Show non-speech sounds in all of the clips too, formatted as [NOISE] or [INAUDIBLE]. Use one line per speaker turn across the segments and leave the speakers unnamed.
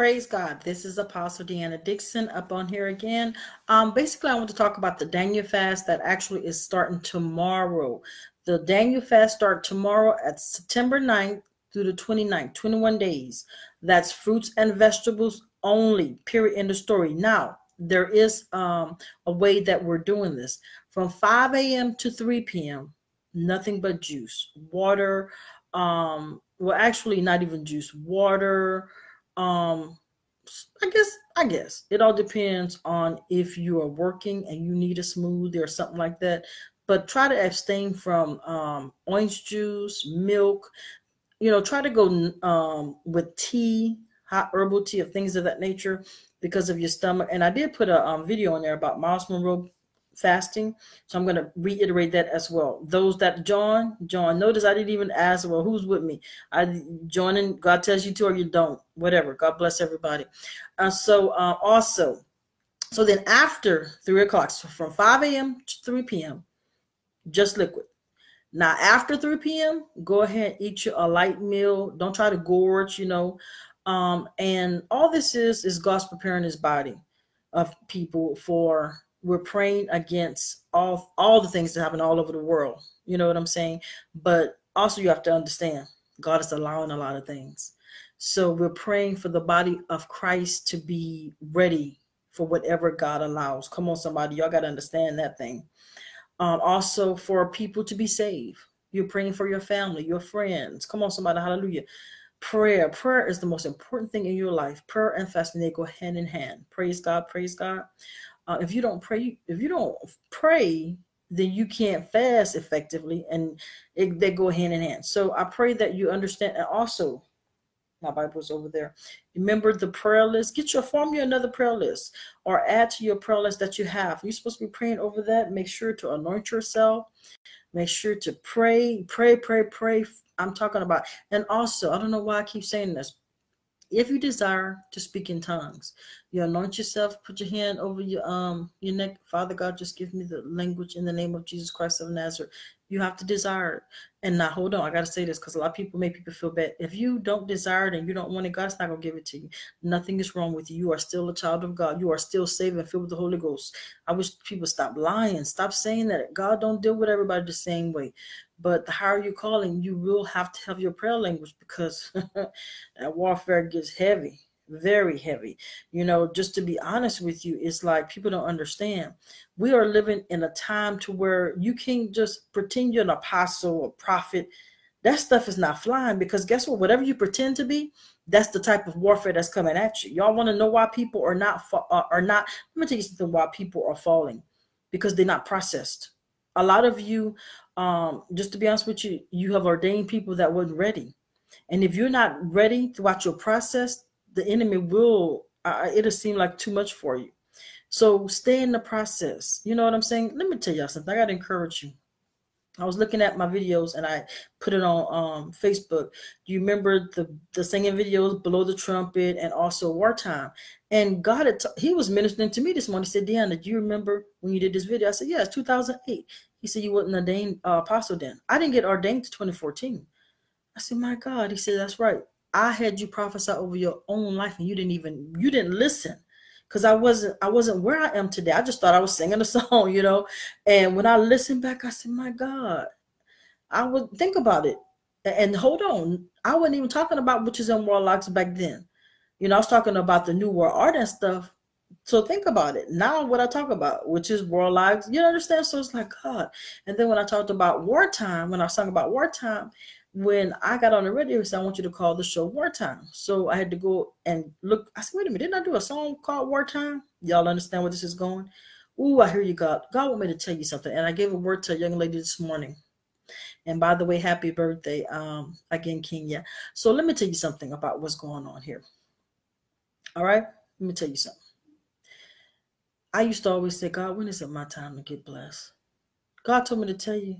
Praise God. This is Apostle Deanna Dixon up on here again. Um, basically, I want to talk about the Daniel fast that actually is starting tomorrow. The Daniel fast start tomorrow at September 9th through the 29th, 21 days. That's fruits and vegetables only, period, in the story. Now, there is um, a way that we're doing this. From 5 a.m. to 3 p.m., nothing but juice, water, um, well, actually, not even juice, water, um i guess i guess. It all depends on if you are working and you need a smoothie or something like that. But try to abstain from um orange juice milk. You know try to go um with tea hot herbal tea or things of that nature because of your stomach. And i did put a um, video on there about Myles Munroe fasting. So I'm going to reiterate that as well. Those that join, join. Notice I didn't even ask, well, who's with me? I joining. God tells you to, or you don't. Whatever. God bless everybody. Uh, so uh, also, so then after three o'clock, so from 5 a.m. to 3 p.m., just liquid. Now after 3 p.m., go ahead eat your a light meal. Don't try to gorge, you know. Um, and all this is is God's preparing His body of people for we're praying against all all the things that happen all over the world. You know what I'm saying? But also you have to understand God is allowing a lot of things. So we're praying for the body of Christ to be ready for whatever God allows. Come on, somebody, y'all got to understand that thing. Um, also for people to be saved. You're praying for your family, your friends. Come on, somebody, hallelujah. Prayer. Prayer is the most important thing in your life. Prayer and fasting, they go hand in hand. Praise God, praise God. Uh, if you don't pray, if you don't pray, then you can't fast effectively, and it, they go hand in hand. So I pray that you understand. And also, my Bible's over there. Remember the prayer list. Get your form you another prayer list, or add to your prayer list that you have. You're supposed to be praying over that. Make sure to anoint yourself. Make sure to pray, pray, pray, pray. I'm talking about, and also, I don't know why I keep saying this if you desire to speak in tongues, you anoint yourself, put your hand over your um your neck. Father God, just give me the language in the name of Jesus Christ of Nazareth. You have to desire it. And now hold on, I gotta say this because a lot of people make people feel bad. If you don't desire it and you don't want it, God's not gonna give it to you. Nothing is wrong with you. You are still a child of God. You are still saved and filled with the Holy Ghost. I wish people stop lying, stop saying that God don't deal with everybody the same way. But the higher you're calling, you will have to have your prayer language because [LAUGHS] that warfare gets heavy, very heavy. You know, just to be honest with you, it's like people don't understand. We are living in a time to where you can't just pretend you're an apostle or prophet. That stuff is not flying because guess what? Whatever you pretend to be, that's the type of warfare that's coming at you. Y'all want to know why people are not uh, are not. Let me tell you something. Why people are falling because they're not processed. A lot of you um, just to be honest with you, you have ordained people that weren't ready. And if you're not ready throughout your process, the enemy will, uh, it'll seem like too much for you. So stay in the process. You know what I'm saying? Let me tell y'all something. I got to encourage you. I was looking at my videos and I put it on um, Facebook. Do you remember the, the singing videos, Blow the Trumpet, and also Wartime? And God, had he was ministering to me this morning. He said, Deanna, do you remember when you did this video? I said, it's 2008. He said, You wasn't ordained uh, apostle then. I didn't get ordained to 2014. I said, My God. He said, That's right. I had you prophesy over your own life and you didn't even you didn't listen because I wasn't I wasn't where I am today. I just thought I was singing a [LAUGHS] song, you know. And when I listened back, I said, My God, I would think about it. And hold on, I wasn't even talking about witches and warlocks back then. You know, I was talking about the new world order and stuff so think about it. Now, what I talk about, which is warlocks, you understand? So it's like God. And then when I talked about wartime, when I talking about wartime, when I got on the radio, said, I want you to call the show Wartime. So I had to go and look. I said, wait a minute, didn't I do a song called Wartime? Y'all understand where this is going? Ooh, I hear you, God. God want me to tell you something. And I gave a word to a young lady this morning. And by the way, happy birthday um, again, Kenya. So let me tell you something about what's going on here. All right? Let me tell you something. I used to always say, God, when is it my time to get blessed? God told me to tell you,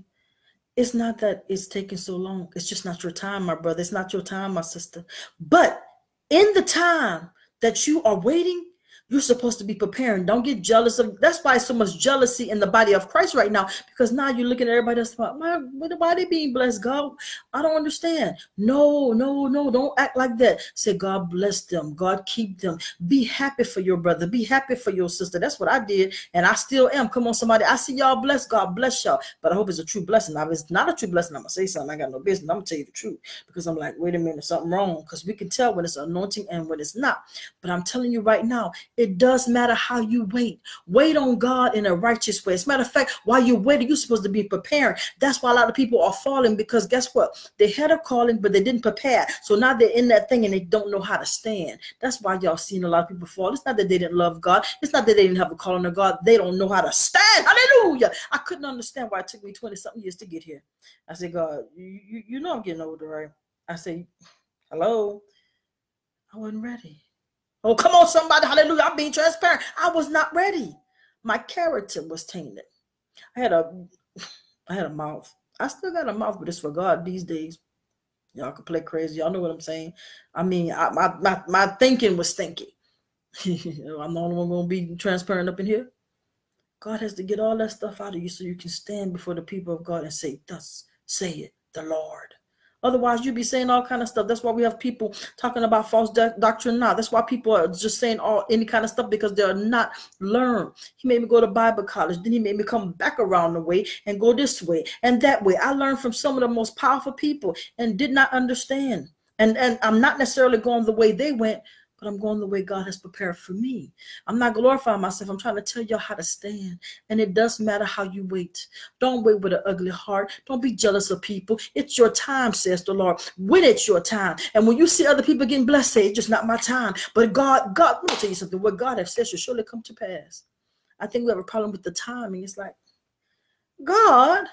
it's not that it's taking so long. It's just not your time, my brother. It's not your time, my sister. But in the time that you are waiting, You're supposed to be preparing. Don't get jealous of. That's why so much jealousy in the body of Christ right now, because now you're looking at everybody else. Why, why they being blessed? God, I don't understand. No, no, no. Don't act like that. Say, God bless them. God keep them. Be happy for your brother. Be happy for your sister. That's what I did, and I still am. Come on, somebody. I see y'all blessed. God bless y'all. But I hope it's a true blessing. Now, if it's not a true blessing, I'm gonna say something. I got no business. I'm gonna tell you the truth because I'm like, wait a minute, something wrong. Because we can tell when it's anointing and when it's not. But I'm telling you right now, it does matter how you wait. Wait on God in a righteous way. As a matter of fact, while you're waiting, you're supposed to be preparing. That's why a lot of people are falling because guess what? They had a calling, but they didn't prepare. So now they're in that thing and they don't know how to stand. That's why y'all seen a lot of people fall. It's not that they didn't love God. It's not that they didn't have a calling of God. They don't know how to stand. Hallelujah. I couldn't understand why it took me 20 something years to get here. I said, God, you, you, know I'm getting older, right? I say, hello. I wasn't ready. Oh, come on, somebody. Hallelujah. I'm being transparent. I was not ready. My character was tainted. I had a I had a mouth. I still got a mouth, but it's for God these days. Y'all can play crazy. Y'all know what I'm saying. I mean, I, my, my, my thinking was stinky. [LAUGHS] I'm the only one going to be transparent up in here. God has to get all that stuff out of you so you can stand before the people of God and say, Thus say it, the Lord. Otherwise, you'd be saying all kind of stuff. That's why we have people talking about false doctrine now. That's why people are just saying all any kind of stuff because they're not learned. He made me go to Bible college. Then he made me come back around the way and go this way and that way. I learned from some of the most powerful people and did not understand. And and I'm not necessarily going the way they went, but I'm going the way God has prepared for me. I'm not glorifying myself. I'm trying to tell y'all how to stand. And it does matter how you wait. Don't wait with an ugly heart. Don't be jealous of people. It's your time, says the Lord. When it's your time. And when you see other people getting blessed, say, it's just not my time. But God, God, let me tell you something. What God has said should surely come to pass. I think we have a problem with the timing. It's like, God,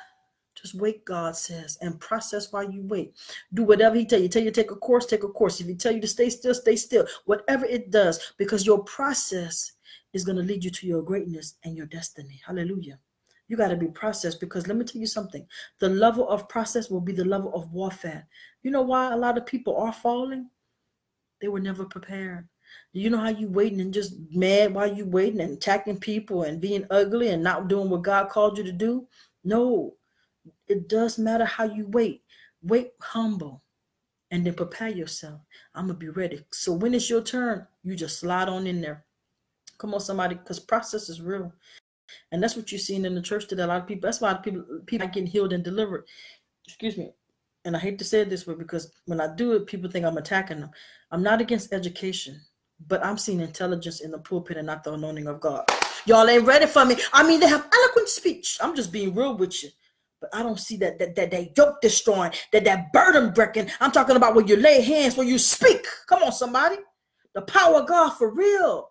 just wait, God says, and process while you wait. Do whatever He tell you. Tell you take a course, take a course. If He tell you to stay still, stay still. Whatever it does, because your process is going to lead you to your greatness and your destiny. Hallelujah. You got to be processed because let me tell you something. The level of process will be the level of warfare. You know why a lot of people are falling? They were never prepared. Do You know how you waiting and just mad while you waiting and attacking people and being ugly and not doing what God called you to do? No, it does matter how you wait. Wait humble and then prepare yourself. I'm going to be ready. So when it's your turn, you just slide on in there. Come on, somebody, because process is real. And that's what you're seeing in the church today. A lot of people, that's why people people are getting healed and delivered. Excuse me. And I hate to say it this way because when I do it, people think I'm attacking them. I'm not against education, but I'm seeing intelligence in the pulpit and not the anointing of God. Y'all ain't ready for me. I mean, they have eloquent speech. I'm just being real with you. But I don't see that that that, that yoke destroying, that that burden breaking. I'm talking about when you lay hands, when you speak. Come on, somebody. The power of God for real.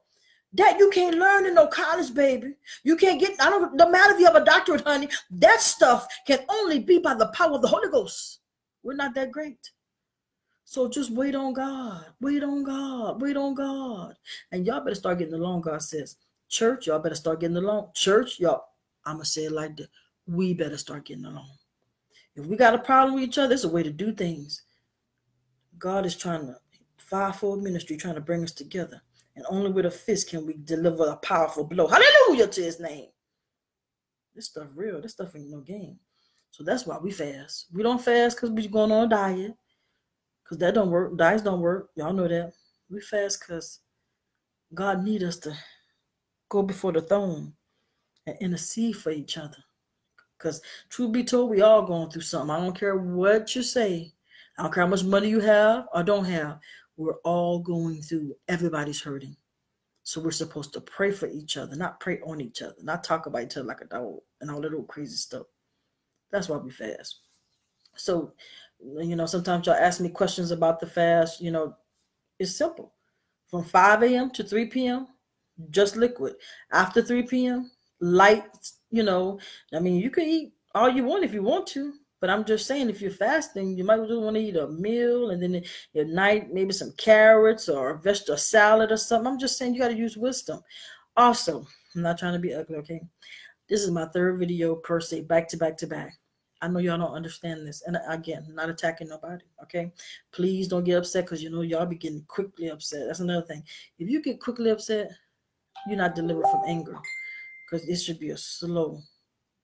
That you can't learn in no college, baby. You can't get, I don't no matter if you have a doctorate, honey. That stuff can only be by the power of the Holy Ghost. We're not that great. So just wait on God. Wait on God. Wait on God. And y'all better start getting along, God says. Church, y'all better start getting along. Church, y'all, I'm going to say it like this we better start getting along. If we got a problem with each other, there's a way to do things. God is trying to, fivefold ministry, trying to bring us together. And only with a fist can we deliver a powerful blow. Hallelujah to his name. This stuff real. This stuff ain't no game. So that's why we fast. We don't fast because we're going on a diet. Because that don't work. Diets don't work. Y'all know that. We fast because God need us to go before the throne and intercede for each other. Because truth be told, we all going through something. I don't care what you say. I don't care how much money you have or don't have. We're all going through. Everybody's hurting. So we're supposed to pray for each other, not pray on each other, not talk about each other like a dog and all that old crazy stuff. That's why we fast. So, you know, sometimes y'all ask me questions about the fast. You know, it's simple. From 5 a.m. to 3 p.m., just liquid. After 3 p.m., light you know, I mean, you can eat all you want if you want to, but I'm just saying, if you're fasting, you might just want to eat a meal and then at night, maybe some carrots or a vegetable salad or something. I'm just saying you got to use wisdom. Also, I'm not trying to be ugly, okay? This is my third video per se, back to back to back. I know y'all don't understand this. And again, not attacking nobody, okay? Please don't get upset because you know y'all be getting quickly upset. That's another thing. If you get quickly upset, you're not delivered from anger because it should be a slow.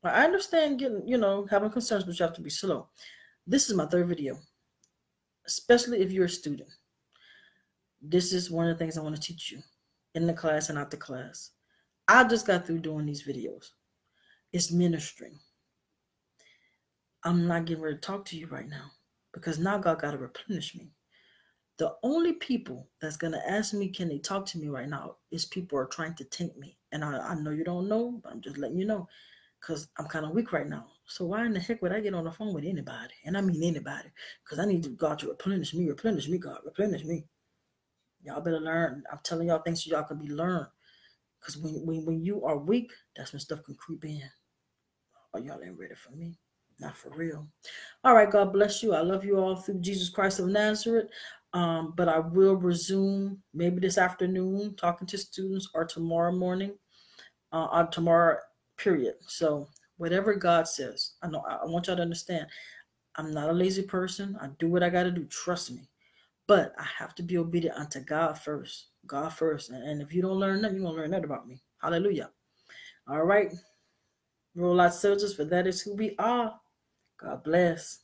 I understand getting, you know, having concerns, but you have to be slow. This is my third video, especially if you're a student. This is one of the things I want to teach you in the class and out the class. I just got through doing these videos. It's ministering. I'm not getting ready to talk to you right now because now God got to replenish me. The only people that's going to ask me, can they talk to me right now, is people are trying to taint me. And I, I know you don't know, but I'm just letting you know because I'm kind of weak right now. So why in the heck would I get on the phone with anybody? And I mean anybody because I need God to replenish me, replenish me, God, replenish me. Y'all better learn. I'm telling y'all things so y'all can be learned. Because when, when, when you are weak, that's when stuff can creep in. Oh, y'all ain't ready for me. Not for real. All right, God bless you. I love you all through Jesus Christ of Nazareth. Um, but I will resume maybe this afternoon talking to students or tomorrow morning, uh, or tomorrow, period. So whatever God says, I know I want y'all to understand. I'm not a lazy person. I do what I got to do. Trust me. But I have to be obedient unto God first. God first. And if you don't learn that, you're going to learn that about me. Hallelujah. All right. Roll out soldiers, for that is who we are. God bless.